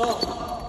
と